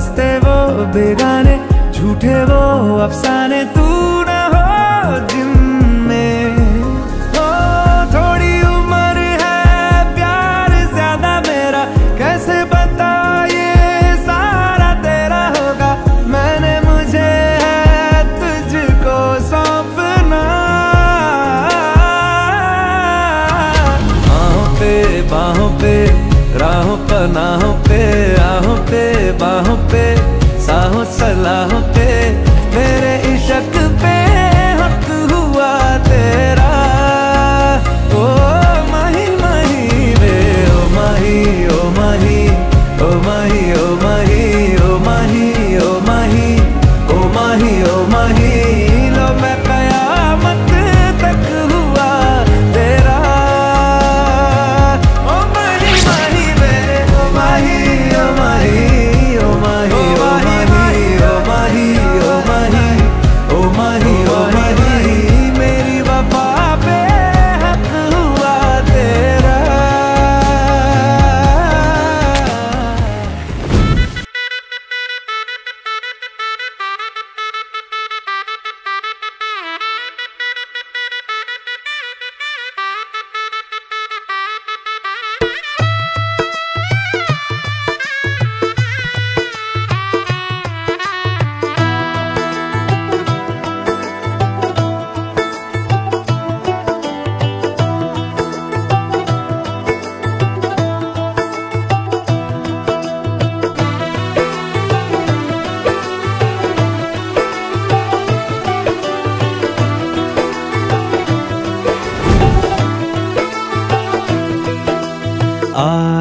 सस्ते वो बेगाने झूठे वो अफसाने तू राहों पनाहों पे आहों पे बाहों पे साहों सलाहों पे।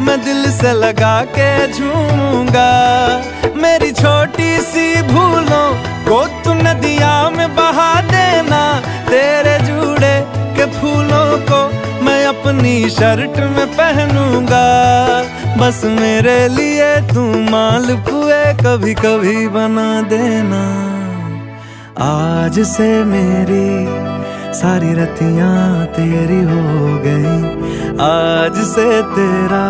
मैं दिल से लगा के झूमूँगा। मेरी छोटी सी भूलों को तू नदिया में बहा देना। तेरे जूड़े के फूलों को मैं अपनी शर्ट में पहनूँगा। बस मेरे लिए तू माल पुए कभी कभी बना देना। आज से मेरी सारी रतियाँ तेरी हो गई। आज से तेरा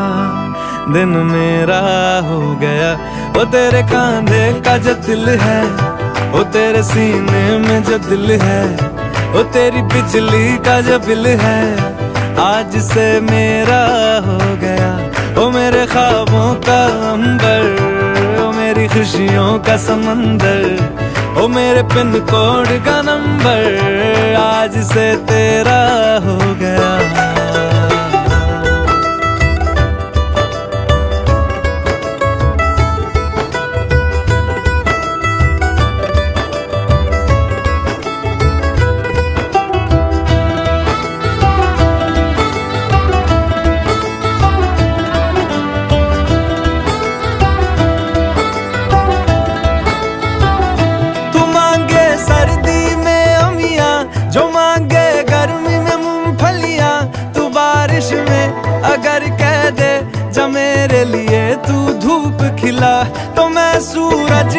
दिन मेरा हो गया। वो तेरे कांधे का जो दिल है वो तेरे सीने में जो दिल है वो तेरी बिजली का जो बिल है, आज से मेरा हो गया। वो मेरे ख्वाबों का अंबर वो मेरी खुशियों का समंदर वो मेरे पिन कोड का नंबर, आज से तेरा हो मैं सूरज।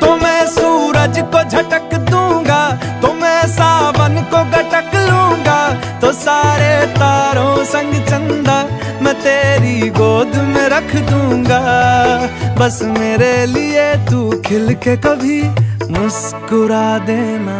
तो मैं सूरज को झटक दूँगा तो मैं सावन को गटक लूँगा। तो सारे तारों संग चंदा मैं तेरी गोद में रख दूँगा। बस मेरे लिए तू खिल के कभी मुस्कुरा देना।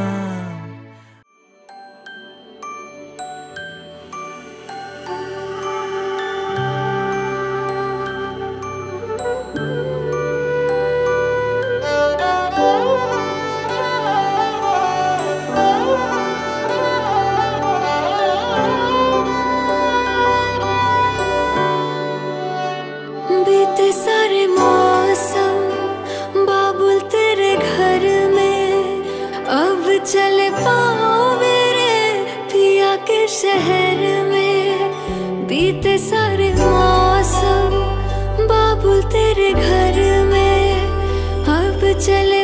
चले पाओ मेरे पिया के शहर में। बीते सारे मौसम बाबू तेरे घर में। अब चले